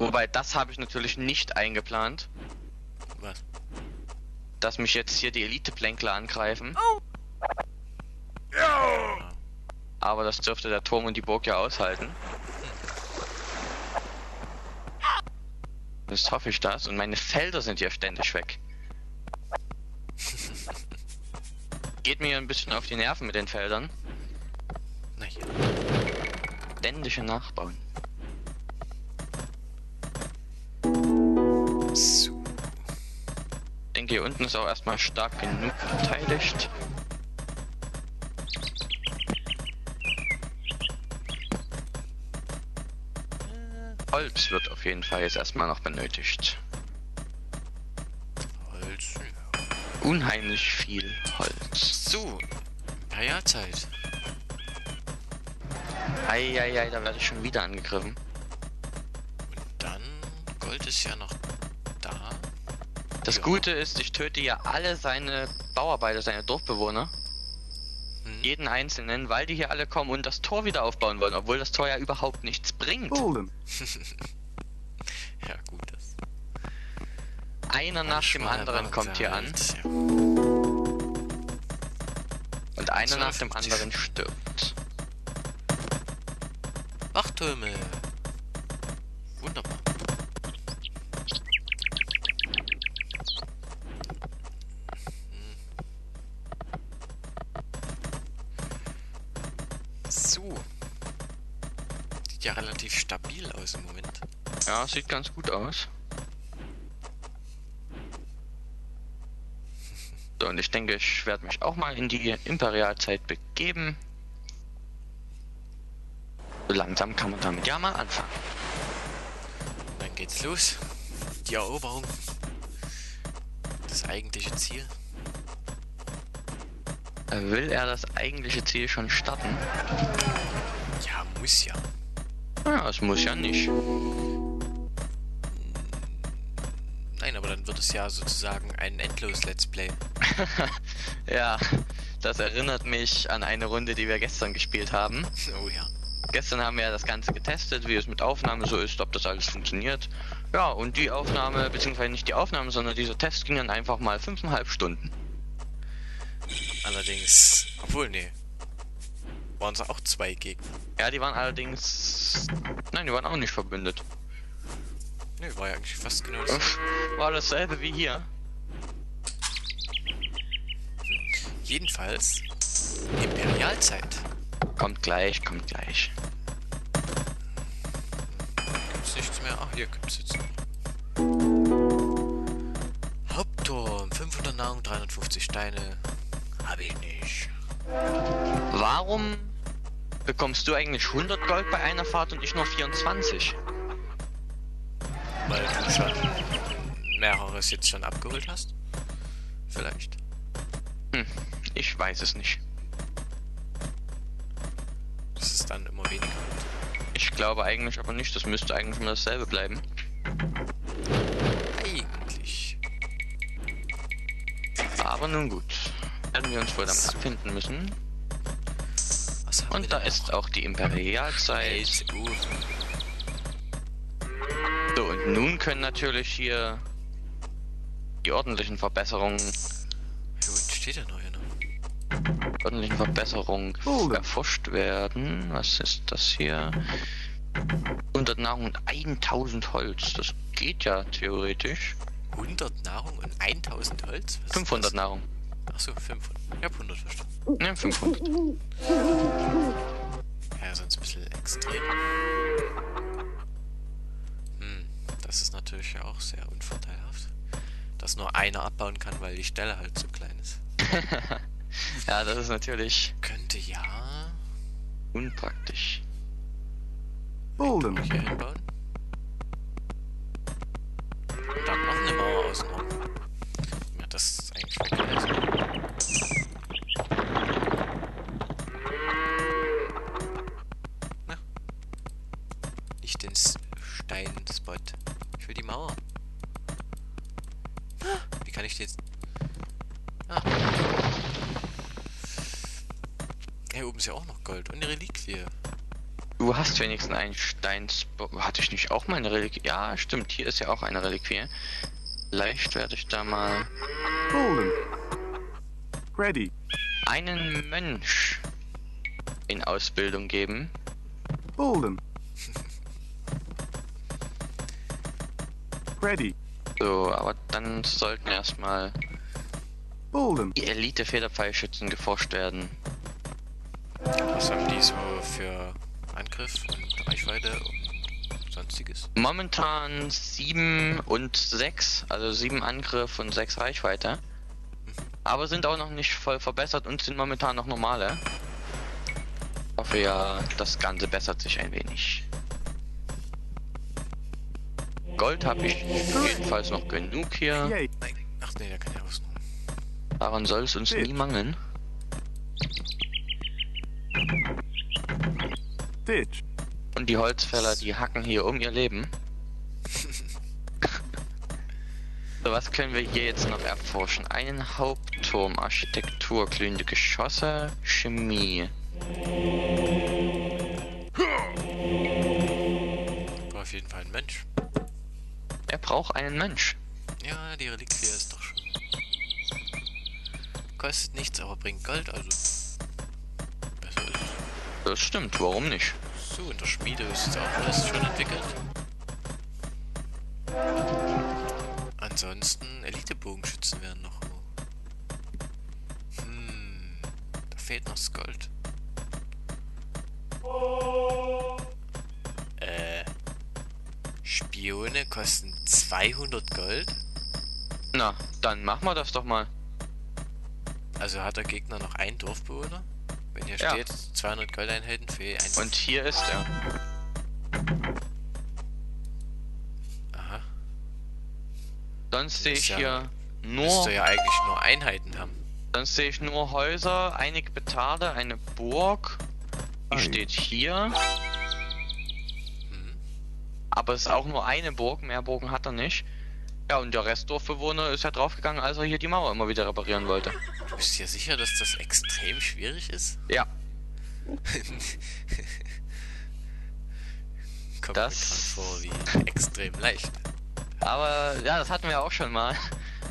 Wobei, das habe ich natürlich nicht eingeplant, Was? dass mich jetzt hier die Elite-Plänkler angreifen. Ja. Aber das dürfte der Turm und die Burg ja aushalten. Jetzt hoffe ich das. Und meine Felder sind hier ständig weg. Geht mir ein bisschen auf die Nerven mit den Feldern. Na hier. Ständige Nachbauen. So. Ich denke, hier unten ist auch erstmal stark genug verteidigt. Holz wird auf jeden Fall jetzt erstmal noch benötigt. Holz. Unheimlich viel Holz. So. Imperialzeit. Eieiei, da werde ich schon wieder angegriffen. Und dann. Gold ist ja noch. Das. Gute ist, ich töte ja alle seine Bauarbeiter, seine Dorfbewohner. Hm. Jeden einzelnen, weil die hier alle kommen und das Tor wieder aufbauen wollen, obwohl das Tor ja überhaupt nichts bringt. Golem. Ja, gut. Das Einer nach dem anderen kommt hier an halt. Ja. und einer nach dem 52. anderen stirbt. Wachtürme. Ja, sieht ganz gut aus. So, und ich denke, ich werde mich auch mal in die Imperialzeit begeben. So langsam kann man damit ja mal anfangen. Dann geht's los. Die Eroberung. Das eigentliche Ziel. Will er das eigentliche Ziel schon starten? Ja, muss ja. Ja, es muss ja nicht. Nein, aber dann wird es ja sozusagen ein endlos Let's Play. Ja, das erinnert mich an eine Runde, die wir gestern gespielt haben. Oh ja. Gestern haben wir ja das Ganze getestet, wie es mit Aufnahme so ist, ob das alles funktioniert. Ja, und die Aufnahme, beziehungsweise nicht die Aufnahme, sondern dieser Test ging dann einfach mal fünfeinhalb Stunden. Allerdings, obwohl, nee. Waren es auch zwei Gegner. Ja, die waren allerdings. Nein, die waren auch nicht verbündet. Nee, war ja eigentlich fast genau das. War dasselbe wie hier. Jedenfalls Imperialzeit. Kommt gleich, kommt gleich. Gibt's nichts mehr? Ach, hier gibt's jetzt noch. Hauptturm, 500 Nahrung, 350 Steine. Hab ich nicht. Warum bekommst du eigentlich 100 Gold bei einer Fahrt und ich nur 24? Weil du schon mehreres jetzt schon abgeholt hast? Vielleicht. Hm, ich weiß es nicht. Das ist dann immer weniger. Ich glaube eigentlich aber nicht, das müsste eigentlich immer dasselbe bleiben. Eigentlich. Aber nun gut. Werden wir uns wohl damit So. abfinden müssen. Was haben wir Und da ist auch die Imperialzeit. So, und nun können natürlich hier die ordentlichen Verbesserungen, hier unten steht der neue noch. ordentlichen Verbesserungen Oh. erforscht werden. Was ist das hier? 100 Nahrung und 1000 Holz. Das geht ja theoretisch. 100 Nahrung und 1000 Holz? Was ist 500 das? Nahrung. Achso, 500. Ich hab 100 verstanden. Ne, 500. Ja, sonst ein bisschen extrem. Das ist natürlich ja auch sehr unvorteilhaft. Dass nur einer abbauen kann, weil die Stelle halt so klein ist. ja, das ist natürlich Könnte ja unpraktisch. Golem. hier hinbauen. Und dann noch eine Mauer außenrum. Ja, das ist eigentlich ist ja auch noch Gold und eine Reliquie. Du hast wenigstens einen Steins... Hatte ich nicht auch mal eine Reliquie? Ja, stimmt. Hier ist ja auch eine Reliquie. Vielleicht werde ich da mal Golden. Ready. einen Mönch in Ausbildung geben. Golden. Ready. So, aber dann sollten erstmal die Elite-Federpfeilschützen geforscht werden. Was haben die so für Angriff und Reichweite und sonstiges? Momentan 7 und 6, also 7 Angriff und 6 Reichweite. Aber sind auch noch nicht voll verbessert und sind momentan noch normale. Ich hoffe ja, das Ganze bessert sich ein wenig. Gold habe ich jedenfalls noch genug hier. Ach nee, der kann ja was. Daran soll es uns nie mangeln. Und die Holzfäller, die hacken hier um ihr Leben. so, was können wir hier jetzt noch erforschen? Einen Hauptturm, Architektur, glühende Geschosse, Chemie. War auf jeden Fall ein Mensch. Er braucht einen Mensch. Ja, die Reliquie ist doch schon. Kostet nichts, aber bringt Gold, also. Das stimmt, warum nicht? So, in der Schmiede ist auch alles schon entwickelt. Ansonsten Elite-Bogenschützen werden noch. Hm, da fehlt noch das Gold. Äh, Spione kosten 200 Gold? Na, dann machen wir das doch mal. Also hat der Gegner noch einen Dorfbewohner? Wenn hier Ja. steht 200 Goldeinheiten für ein. Und hier ist er. Aha. Sonst sehe ich ja- hier nur, Müsste ja eigentlich nur Einheiten haben. sonst sehe ich nur Häuser, einige Betarde, eine Burg. Die Ei. steht hier. Hm. Aber es ist auch nur eine Burg, mehr Burgen hat er nicht. Ja, und der Rest Dorfbewohner ist ja draufgegangen, als er hier die Mauer immer wieder reparieren wollte. Du bist dir sicher, dass das extrem schwierig ist? Ja, Kommt Das- mir vor wie extrem leicht. aber ja, das hatten wir auch schon mal.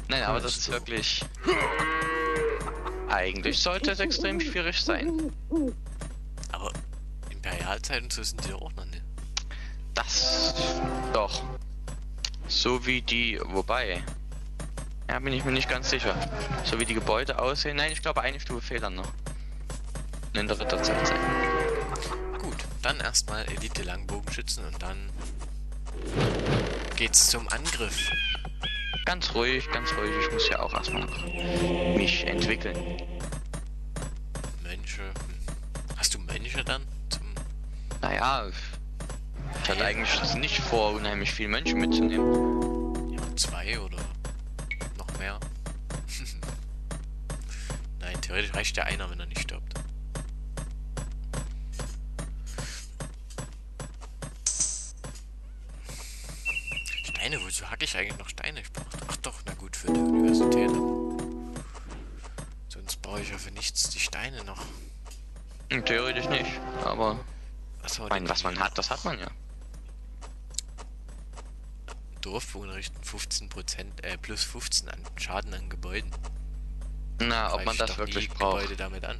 Nein, aber das ist wirklich. Eigentlich sollte es extrem schwierig sein. Aber Imperialzeit und so sind die auch noch nicht. Das doch. So wie die. Wobei. Ja, bin ich mir nicht ganz sicher. So wie die Gebäude aussehen. Nein, ich glaube eine Stufe fehlt dann noch. In der Ritterzeit sein. Gut, dann erstmal Elite Langbogenschützen und dann geht's zum Angriff. Ganz ruhig, ganz ruhig. Ich muss ja auch erstmal noch mich entwickeln. Mönche. Hm. Hast du Mönche dann? Zum Naja, ich hatte eigentlich jetzt nicht vor, unheimlich viel Menschen mitzunehmen. ja, zwei oder noch mehr? Nein, theoretisch reicht ja einer, wenn er nicht stirbt. Steine, wozu hacke ich eigentlich noch Steine? Ich brauch, ach doch, na gut, für die Universität. Sonst brauche ich ja für nichts die Steine noch. Theoretisch nicht, aber ich meine, was man hat, das hat man ja. Dorfbewohner richten 15% äh, plus 15 an Schaden an Gebäuden. Na, ob man das wirklich braucht. Gebäude damit an.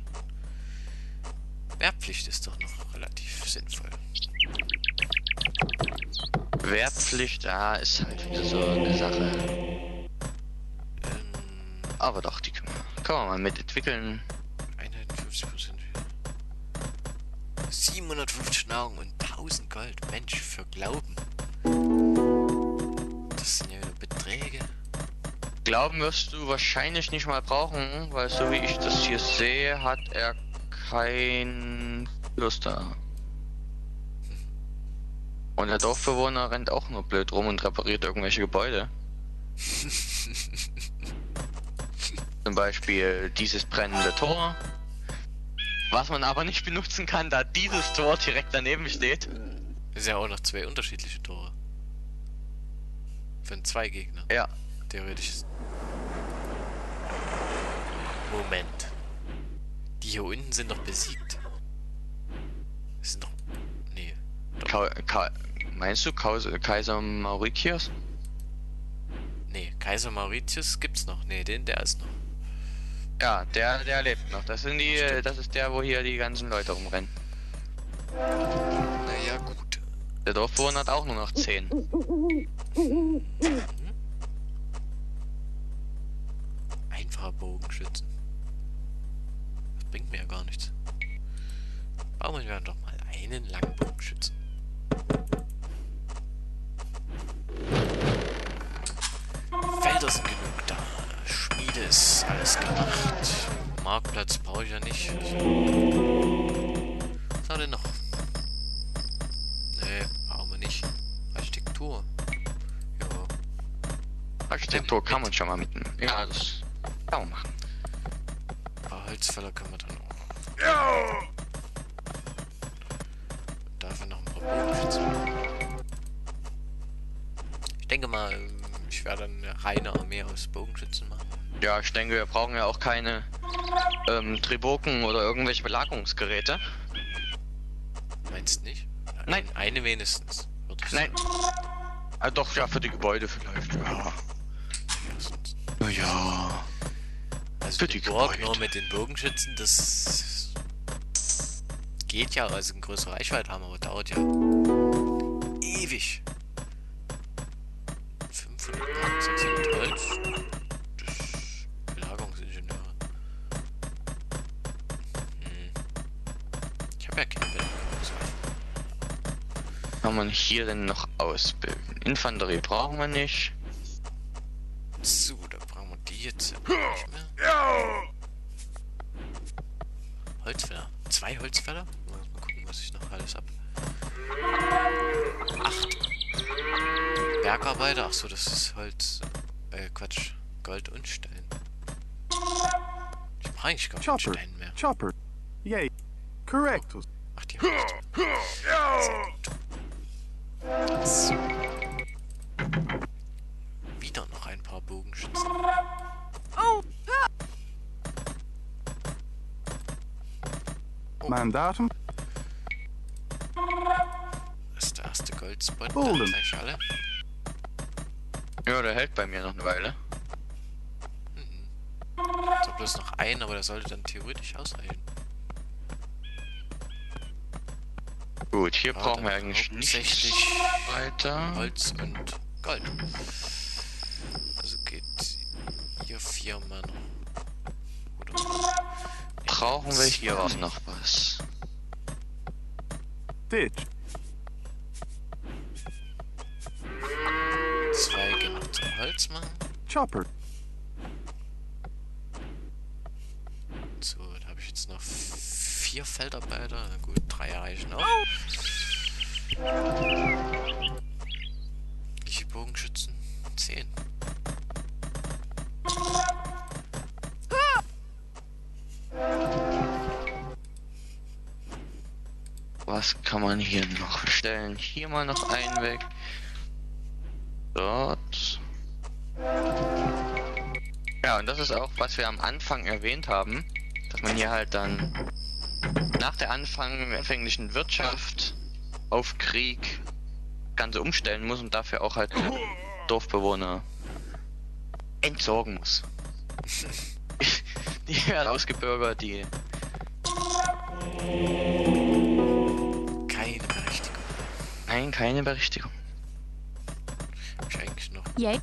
Wehrpflicht ist doch noch relativ sinnvoll. Wehrpflicht, ja, ist halt wieder so eine Sache. Ähm, Aber doch, die können wir, können wir mal mitentwickeln. Einheiten 50% wieder. 750 Nahrung und 1000 Gold. Mensch, für Glauben. Das sind ja wieder Beträge. Glauben wirst du wahrscheinlich nicht mal brauchen, weil so wie ich das hier sehe, hat er kein da. Und der Dorfbewohner rennt auch nur blöd rum und repariert irgendwelche Gebäude. Zum Beispiel dieses brennende Tor. Was man aber nicht benutzen kann, da dieses Tor direkt daneben steht. Das ist ja auch noch zwei unterschiedliche Tore. Von zwei Gegner. Ja, Theoretisch. ist- Moment. Die hier unten sind doch besiegt. Das sind doch. Nee, Ka Ka meinst du Kaiser, Kaiser Mauritius? Nee, Kaiser Mauritius gibt's noch. Nee, den, der ist noch. Ja, der, der lebt noch. Das sind die, Stimmt. das ist der, wo hier die ganzen Leute rumrennen. Naja, gut. Der Dorfbewohner hat auch nur noch 10. Einfacher Bogenschützen. Das bringt mir ja gar nichts. Bauen wir doch mal einen langen Bogenschützen. Felder sind genug da. Schmiede ist alles gemacht. Marktplatz brauche ich ja nicht. Was wir denn noch? Architektur kann man schon mal mitnehmen. Ja, das kann man machen. Ein paar Holzfäller können wir dann auch. Dafür noch ein Bogenschützen. Ich denke mal, ich werde eine reine Armee aus Bogenschützen machen. Ja, ich denke, wir brauchen ja auch keine ähm, Triboken oder irgendwelche Belagerungsgeräte. Meinst nicht? Nein. Eine wenigstens. Nein. Ah, doch, ja, für die Gebäude vielleicht. Ja. Ja, Ja. Also Für die die Burg Gebäude. nur mit den Bogenschützen, das geht ja, also eine größere Reichweite haben, aber dauert ja ewig. 500 Mark, 600 Holz. Das Belagerungsingenieure. Hm. Ich habe ja keine Belagerungswaffe. Kann man hier denn noch ausbilden? Infanterie brauchen wir nicht. Bergarbeiter? Achso, das ist Holz. Äh, Quatsch. Gold und Stein. Ich brauche eigentlich gar keinen Chopper. Stein mehr. Chopper. Yay. Correctus. Ach, die hab ich. Sehr gut. So. Wieder noch ein paar Bogenschützen. Mandatum. Das ist der erste Goldspot. Golden. Dann gleich alle. Ja, der hält bei mir noch eine Weile. So bloß noch ein, aber der sollte dann theoretisch ausreichen. Gut, hier Ja, brauchen wir eigentlich nicht weiter. Holz und Gold. Also geht hier viermal noch. Brauchen wir hier auch noch was? Ditch. Zwei gehen noch zum Holz machen. Chopper. So, da habe ich jetzt noch vier Feldarbeiter. Na gut, drei reichen auch. Wie viele Bogenschützen? Zehn. Was kann man hier noch stellen? Hier mal noch einen weg. Dort. Ja, und das ist auch, was wir am Anfang erwähnt haben, dass man hier halt dann nach der anfänglichen Wirtschaft auf Krieg Ganze umstellen muss und dafür auch halt Dorfbewohner entsorgen muss. die werden ausgebürgert, die Keine Berechtigung. Nein, keine Berechtigung. Hab ich eigentlich noch. Yay.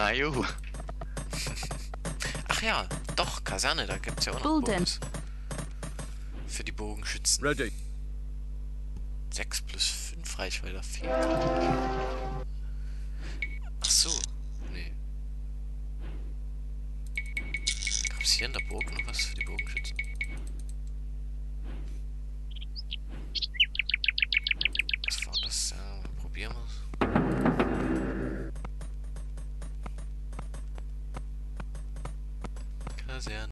Na juhu. Ach ja, doch, Kaserne, da gibt's ja auch noch Bulden. Bonus. Für die Bogenschützen. Ready. 6 plus 5 Reichweite fehlt. Ach so, nee. Gab's hier in der Burg noch was für die Bogenschützen?